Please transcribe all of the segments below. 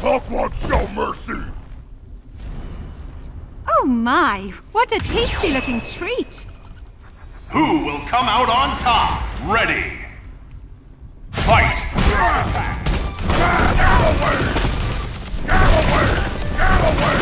You won't show mercy! Oh my, what a tasty looking treat! Who will come out on top? Ready! Fight! Attack! Get away! Get away! Get away!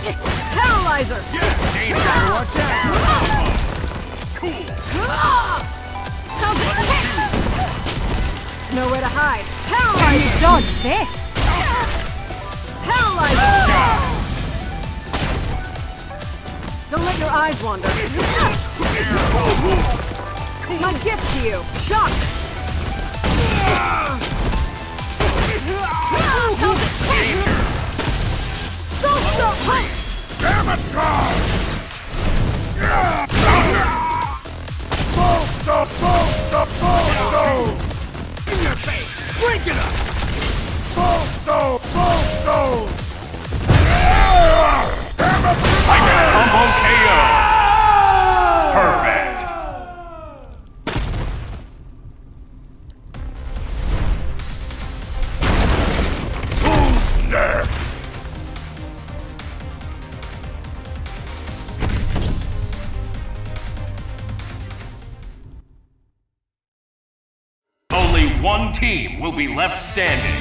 Damn! Paralyzer! Danger! Watch out! Cool! Ah! How's it taste? Nowhere to hide. Paralyzer! Dodge this! Paralyzer! Don't let your eyes wander. My gift to you. Shock! How's it taste? Soul Stone Damn it, God! Stop! Stop! Soul stone! In your face! Break it up! Only one team will be left standing.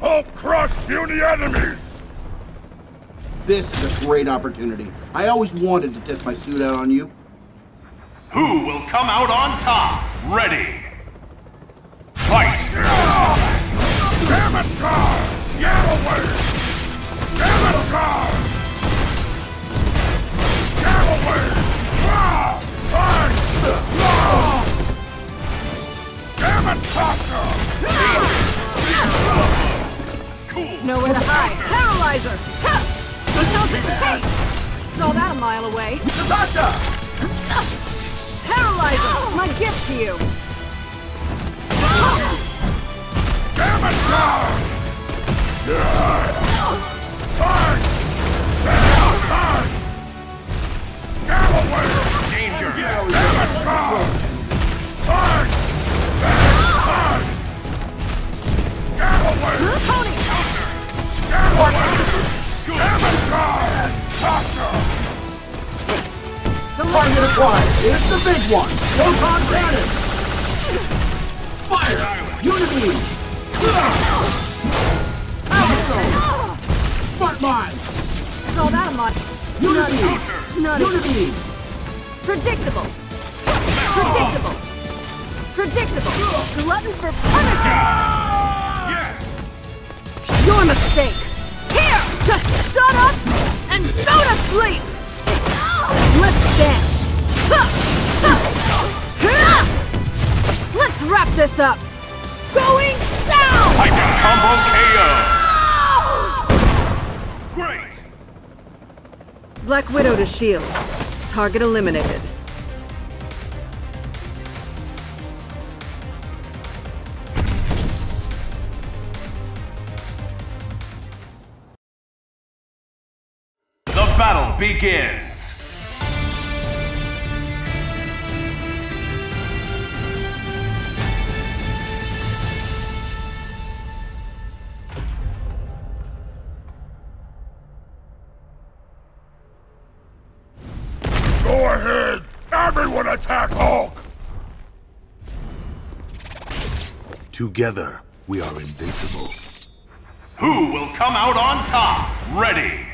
Hulk crush puny enemies! This is a great opportunity. I always wanted to test my suit out on you. Who will come out on top? Ready! Damn it, Doctor! Cool! Nowhere to hide. Paralyzer! Ha! How's it taste? Saw that a mile away. Paralyzer! My gift to you. Target light. acquired. It's the big one. Proton cannon. Fire. Unibeam. Smart mine. Saw that a mile. Unibeam. Nutty. Unibeam. Predictable. Predictable. Predictable. Glutton for punishment. Yes! Your mistake. Here! Just shut up and go to sleep! Let's dance! Let's wrap this up! Going down! Titan Combo KO! Great! Black Widow to shield. Target eliminated. The battle begins! Together, we are invincible. Who will come out on top? Ready!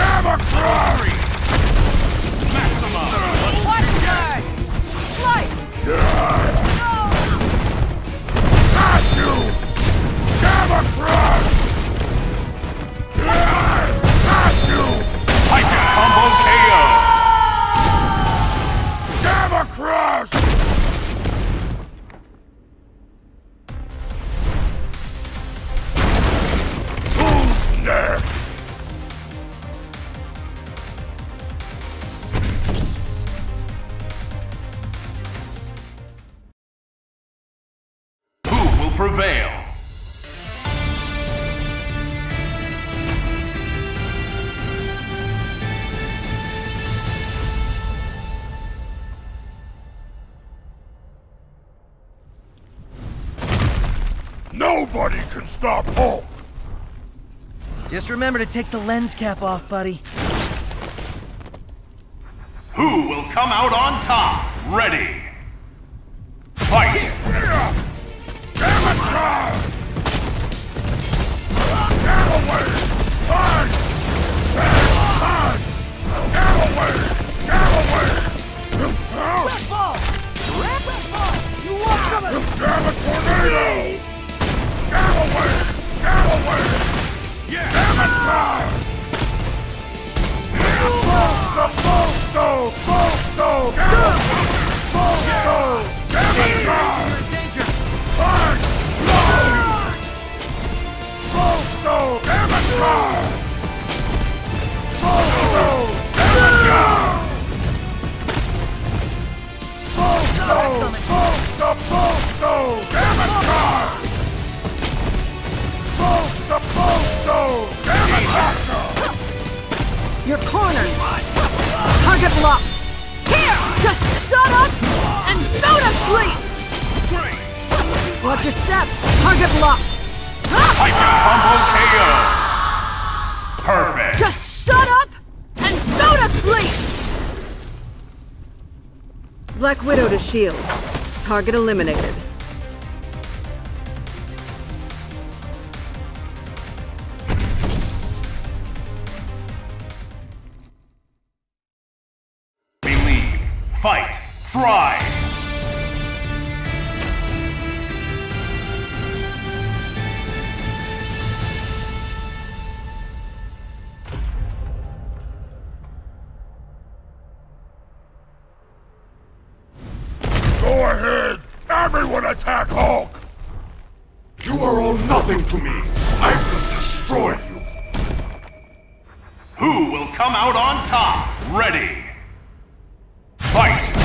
Three! Maximum! Watch guard. Slice. Got you! Gamma prevail? Nobody can stop Hulk! Just remember to take the lens cap off, buddy. Who will come out on top? Ready! Tornado! Wave! Gamma Wave! Yes! Gamma Crush! Full Full Stone! Full Stone! Gamma! Full Stone! Gamma Crush! Stone! Gamma Crush! Full Stone! Full Stone! Gamma Crush! You're cornered! Target locked! Here! Just shut up and go to sleep! Watch your step! Target locked! Hyper Combo KO! Perfect! Just shut up and go to sleep! Black Widow to shield. Target eliminated. Thrive! Go ahead! Everyone attack Hulk! You are all nothing to me! I will destroy you! Who will come out on top? Ready! Fight!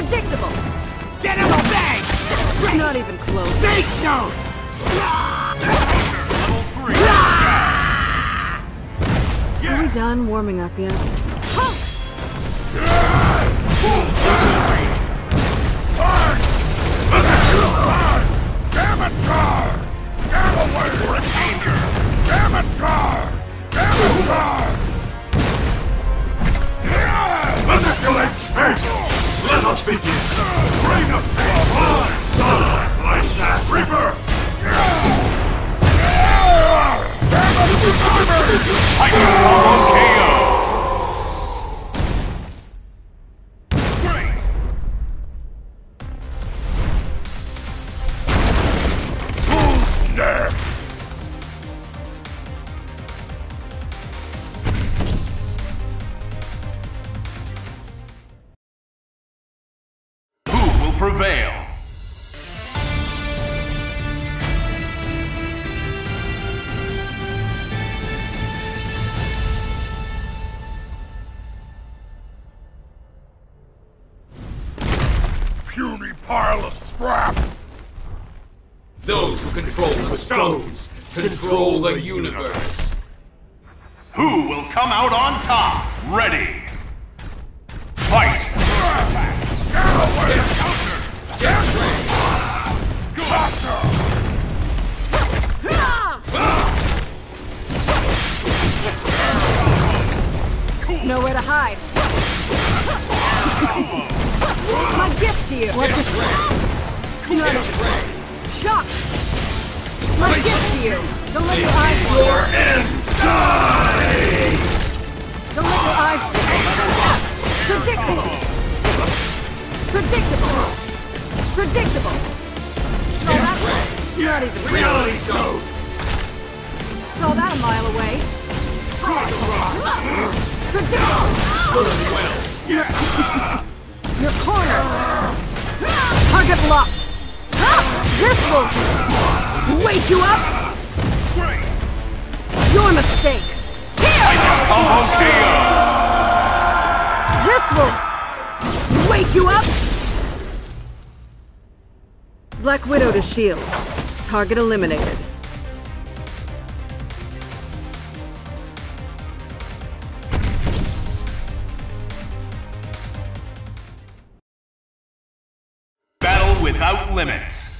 Predictable! Get him bang! Not even close. Snake Stone! Level 3! Are we done warming up yet? Puny pile of scrap! Those who control the stones control the universe. Who will come out on top? Ready. Fight! Nowhere to hide. My gift to you. What's it? No. Shock. My gift to you. Don't let your eyes roar and die. Don't let your eyes predictable. Predictable. Predictable. Saw that? Not even Reality zone. Saw that a mile away. Predictable. Your corner. Target locked. Ah, this will wake you up. Your mistake. KO! This will wake you up. Black Widow to shield. Target eliminated. Without limits.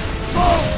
Congratulations!